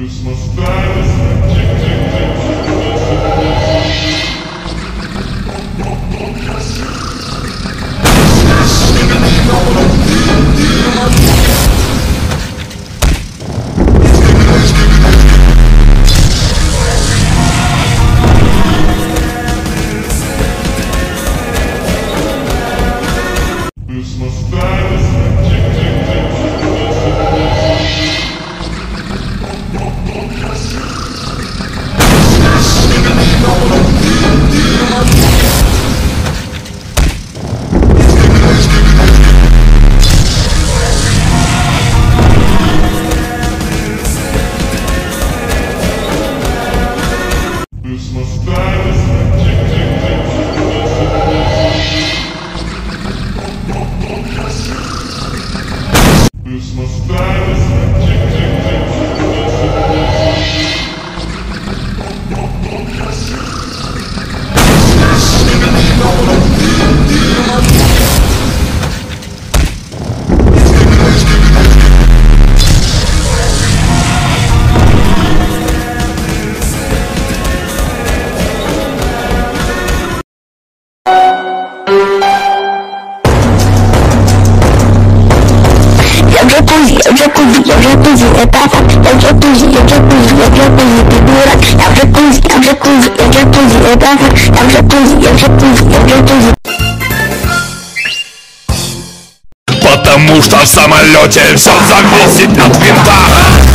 Я в джакузи, я в джакузи, я в джакузи, это факт. Я в джакузи, я в джакузи, я в джакузи, ты дурак. Я в джакузи, я в джакузи, я в джакузи, это факт. Я в джакузи, я в джакузи, я в джакузи. Потому что в самолете все зависит от винта